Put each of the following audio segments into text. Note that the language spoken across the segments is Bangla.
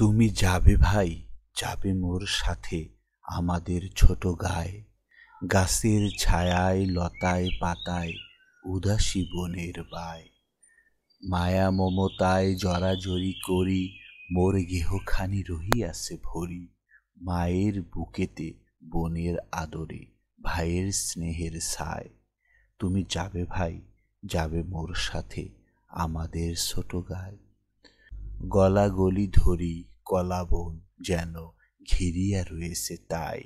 তুমি যাবে ভাই, যাবে মোর সাথে আমাদের ছোট গায়ে। গাছের ছায়ায়, লতায়, পাতায়, উদাসী বনের বায়। মায়া মমতায় জড়াজড়ি করি, মোর গেহখানি রহিয়াছে ভরি। মায়ের বুকেতে বনের আদরে, ভাইয়ের স্নেহের ছায়। তুমি যাবে ভাই, যাবে মোর সাথে আমাদের ছোট গায়ে। গলা গলি ধরি কলা বন যেন ঘিরিয়া রয়েছে তাই।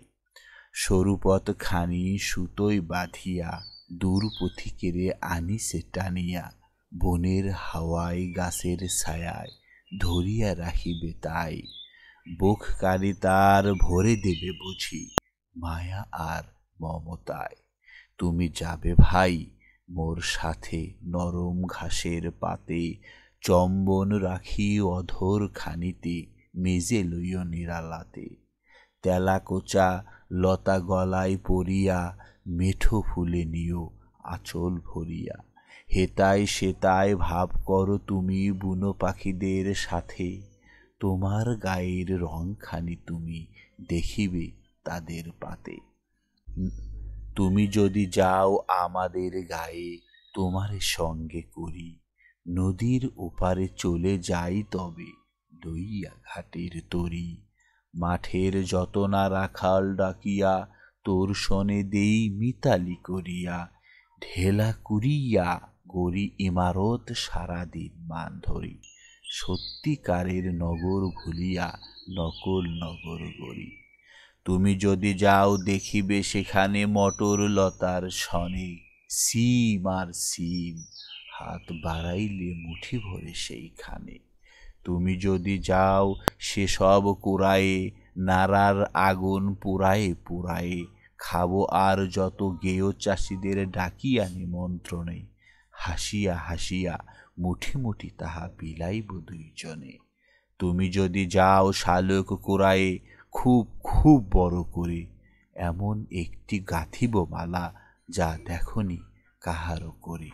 সরু পথ খানি সুতোয় বাঁধিয়া দূর পথিকেরে আনিছে টানিয়া বনের হাওয়ায় গাছের ছায়ায় ধরিয়া রাখিবে তাই। বুক কারি তার ভরে দেবে বুঝি মায়া আর মমতায়। তুমি যাবে ভাই মোর সাথে নরম ঘাসের পাতে, চম্বন রাখি অধর খানিতে মেজে লইও নিরালাতে। তেলা কোচা লতা গলায় পরিয়া মেঠো ফুলে নিও আঁচল ভরিয়া। হেতায় সেতায় ভাব করো তুমি বুনো পাখিদের সাথে। তোমার গায়ের রংখানি তুমি দেখিবে তাদের পাতে। তুমি যদি যাও আমাদের গায়ে, তোমার সঙ্গে করি। নদীর ওপারে চলে যাই তবে। লইয়া ঘাটের তরি। মাঠের যতনা রাখাল ডাকিয়া তোর শনে দেই মিতালি করিয়া। ঢেলা কুড়িয়া গড়ি ইমারত সারাদিন মান ধরি। সত্যিকারের নগর ভুলিয়া নকল নগর গড়ি। তুমি যদি যাও দেখিবে সেখানে মটর লতার সনে সিম আর সিম। হাত বাড়াইলে মুঠি ভরে সেইখানে। তুমি যদি যাও সেসব কুড়ায়ে নাড়ার আগুন পুরায়ে পুরায়ে খাব আর যত গেয় চাষিদের ডাকিয়া নিমন্ত্রণে। হাসিয়া হাসিয়া মুঠি মুঠি তাহা বিলাইব দুইজনে। তুমি যদি যাও শালক কুড়ায়ে, খুব খুব বড় করে, এমন একটি গাঁথিব মালা যা দেখনি কাহারও করে।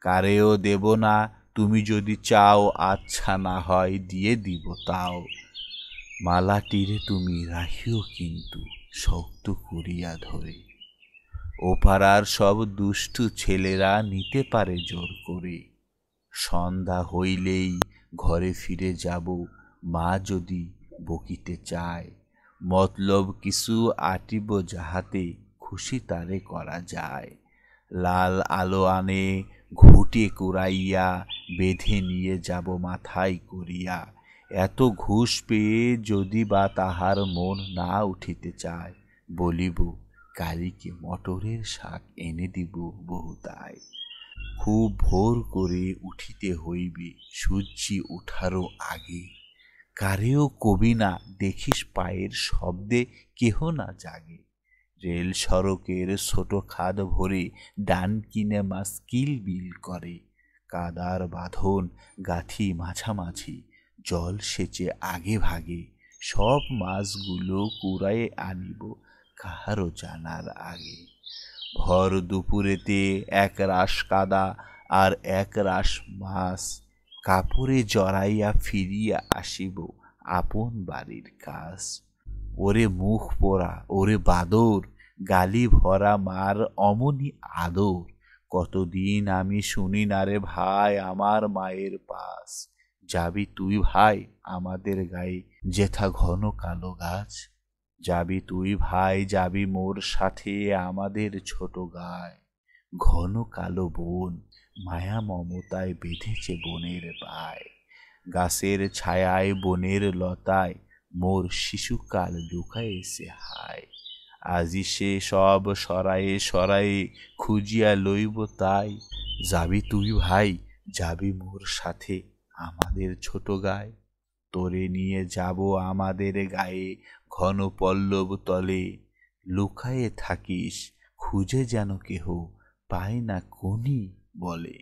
কারেও দেব না তুমি যদি চাও আচ্ছা না হয় দিয়ে দিব তাও। মালাটিরে তুমি রাখিও কিন্তু শক্ত করিয়া ধরে। ওপাড়ার সব দুষ্টু ছেলেরা নিতে পারে জোর করে। সন্ধ্যা হইলেই ঘরে ফিরে যাব, মা যদি বকিতে চায়। মতলব কিছু আটিব যাহাতে খুশি তারে করা যায়। লাল আলো আনে ঘুটে কুড়াইয়া বেঁধে নিয়ে যাব মাথায় করিয়া। এত ঘুষ পেয়ে যদি বা তাহার মন না উঠিতে চায়, বলিব, কালীকে মটরের শাক এনে দিব বহুতায়। খুব ভোর করে উঠিতে হইবে, সূর্যি উঠারও আগে। কারেও কবি না দেখিস পায়ের শব্দে কেহ না জাগে। রেল সড়কের ছোট খাদ ভরে ডান কিনে মাছ কিল বিল করে। কাদার বাঁধন, গাথি মাঝামাঝি, জল সেচে আগে ভাগে। সব মাছগুলো কুড়ায়ে আনিব কাহারও জানার আগে। ভর দুপুরেতে এক রাস কাদা আর এক রাস মাছ। কাপড়ে জড়াইয়া ফিরিয়া আসিব আপন বাড়ির কাজ। ওরে মুখ পোড়া, ওরে বাদর, গালি ভরা মার অমনি আদর। কতদিন আমি শুনি না রে ভাই আমার মায়ের পাশ যাবি তুই ভাই আমাদের গায়ে যেথা ঘন কালো গাছ। যাবি তুই ভাই, যাবি মোর সাথে আমাদের ছোট গায়। ঘন কালো বন মায়া মমতায় বেঁধেছে বনের পায়। গাছের ছায়ায় বনের লতায় মোর শিশুকাল লুকাইছে হায়। আজি সে সব সরায়ে সরায়ে খুঁজিয়া লইব তাই। যাবি তুই ভাই, যাবি মোর সাথে আমাদের ছোট গায়ে। তোরে নিয়ে যাব আমাদের গায়ে ঘন পল্লব তলে। লুকায়ে থাকিস, খুঁজে যেন কেহ পায় না কোনি বলে।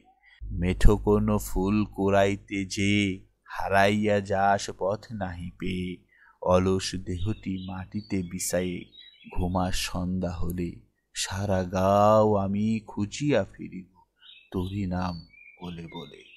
মেঠো কোনো ফুল কুড়াইতে যে, হারাইয়া যাস পথ নাহি পেয়ে। অলস দেহটি মাটিতে বিছায়ে ঘুমার সন্ধ্যা হলে, সারা গাও আমি খুঁজিয়া ফিরিব তোরি নাম বলে বলে।